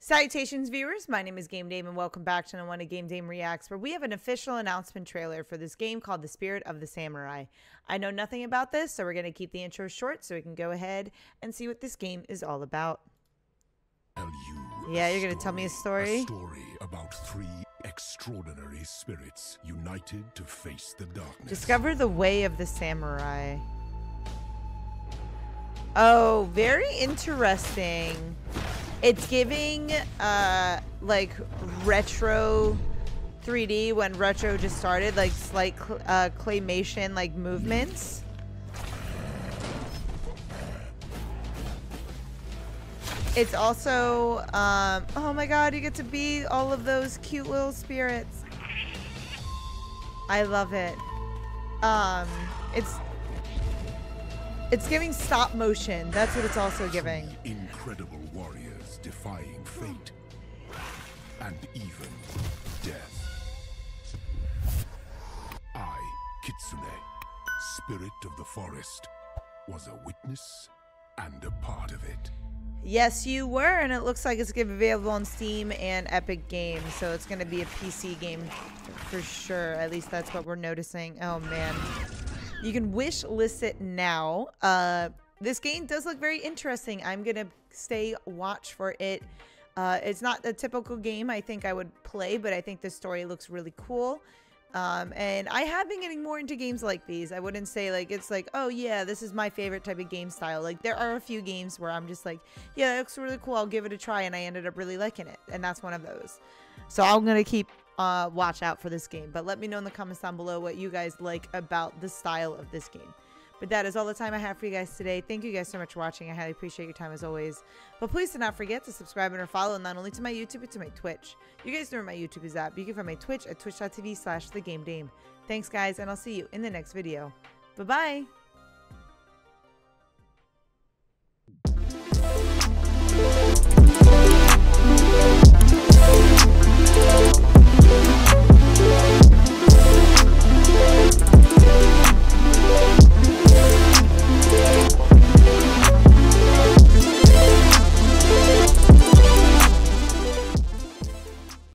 Salutations, viewers. My name is Game Dame, and welcome back to one of Game Dame Reacts, where we have an official announcement trailer for this game called The Spirit of the Samurai. I know nothing about this, so we're going to keep the intro short so we can go ahead and see what this game is all about. yeah, you're going to tell me a story? A story about three extraordinary spirits united to face the darkness. Discover the way of the samurai. Oh, very interesting. It's giving uh like retro 3D when retro just started, like slight cl uh, claymation like movements. It's also, um, oh my god, you get to be all of those cute little spirits. I love it. Um, it's it's giving stop motion. That's what it's also giving. Incredible defying fate and even death. I, Kitsune, spirit of the forest, was a witness and a part of it. Yes, you were, and it looks like it's going to be available on Steam and Epic Games, so it's going to be a PC game for sure. At least that's what we're noticing. Oh, man. You can wish list it now. Uh, this game does look very interesting. I'm going to stay watch for it. Uh, it's not the typical game I think I would play, but I think the story looks really cool. Um, and I have been getting more into games like these. I wouldn't say like it's like, oh yeah, this is my favorite type of game style. Like there are a few games where I'm just like, yeah, looks really cool. I'll give it a try, and I ended up really liking it, and that's one of those. So I'm gonna keep uh, watch out for this game. But let me know in the comments down below what you guys like about the style of this game. But that is all the time I have for you guys today. Thank you guys so much for watching. I highly appreciate your time as always. But please do not forget to subscribe and or follow not only to my YouTube, but to my Twitch. You guys know where my YouTube is at. But you can find my Twitch at twitch.tv slash the game dame. Thanks guys, and I'll see you in the next video. Bye-bye.